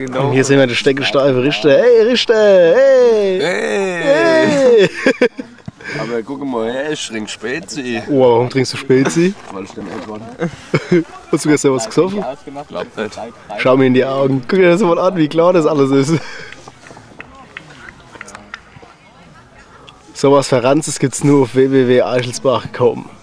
Genau. Und hier sehen wir den steckensteife Richter. Hey Richter, hey! Hey! Hey! Aber guck mal her, ich trinke Spezi. Oh, warum trinkst du Spezi? Weil ich den Eltern Hast du gestern was gesoffen? Glaub nicht. Schau mir in die Augen. Guck dir das mal an, wie klar das alles ist. Sowas Verranzes gibt's nur auf www.eichelsbach.com.